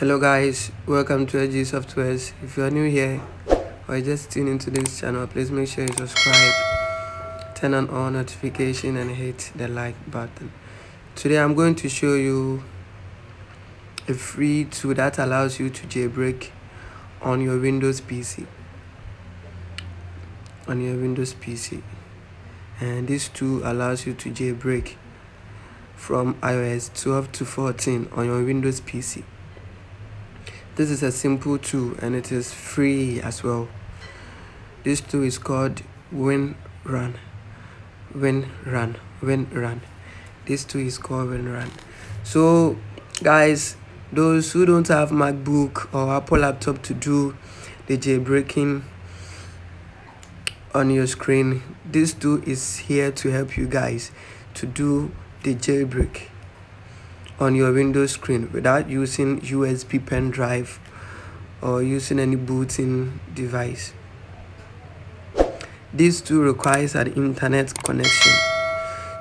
hello guys. Welcome to SG Softwares. If you are new here or just tuned into this channel please make sure you subscribe turn on all notification and hit the like button. Today i'm going to show you a free tool that allows you to jailbreak on your windows pc on your windows pc and this tool allows you to jailbreak from ios 12 to 14 on your windows pc this is a simple tool and it is free as well this tool is called Win Run. win run Win Run. this tool is called Win Run. so guys those who don't have macbook or apple laptop to do the jailbreaking on your screen this tool is here to help you guys to do the jailbreak on your Windows screen without using USB pen drive or using any booting device. This tool requires an internet connection.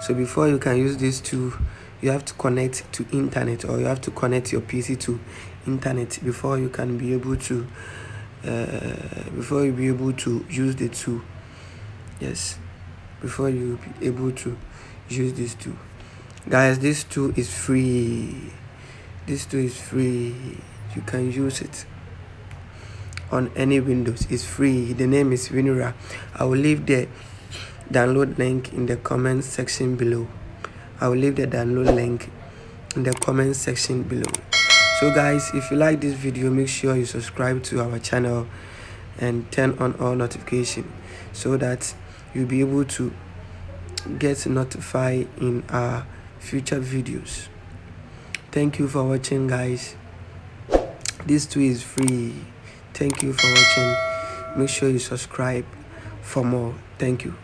So before you can use this tool, you have to connect to internet or you have to connect your PC to internet before you can be able to uh, before you be able to use the tool. Yes, before you be able to use this tool guys this tool is free. This tool is free. You can use it on any windows. It's free. The name is winura. I will leave the download link in the comment section below. I will leave the download link in the comment section below. So guys if you like this video make sure you subscribe to our channel and turn on all notification so that you'll be able to get notified in our future videos. Thank you for watching guys. This too is free. Thank you for watching. Make sure you subscribe for more. Thank you